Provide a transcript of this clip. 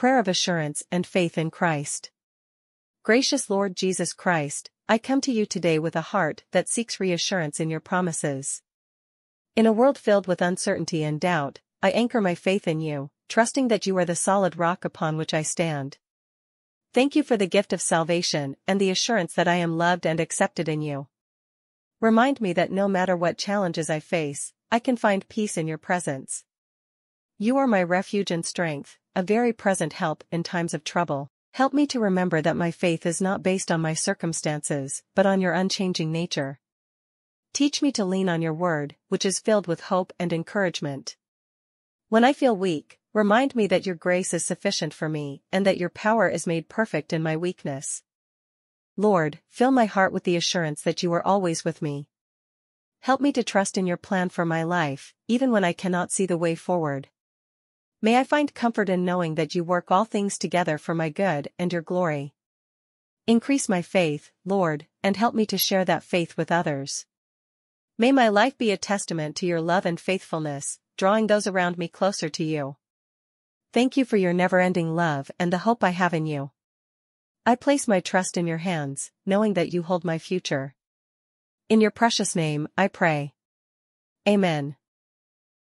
Prayer of Assurance and Faith in Christ. Gracious Lord Jesus Christ, I come to you today with a heart that seeks reassurance in your promises. In a world filled with uncertainty and doubt, I anchor my faith in you, trusting that you are the solid rock upon which I stand. Thank you for the gift of salvation and the assurance that I am loved and accepted in you. Remind me that no matter what challenges I face, I can find peace in your presence. You are my refuge and strength, a very present help in times of trouble. Help me to remember that my faith is not based on my circumstances, but on your unchanging nature. Teach me to lean on your word, which is filled with hope and encouragement. When I feel weak, Remind me that your grace is sufficient for me and that your power is made perfect in my weakness. Lord, fill my heart with the assurance that you are always with me. Help me to trust in your plan for my life, even when I cannot see the way forward. May I find comfort in knowing that you work all things together for my good and your glory. Increase my faith, Lord, and help me to share that faith with others. May my life be a testament to your love and faithfulness, drawing those around me closer to you. Thank you for your never-ending love and the hope I have in you. I place my trust in your hands, knowing that you hold my future. In your precious name, I pray. Amen.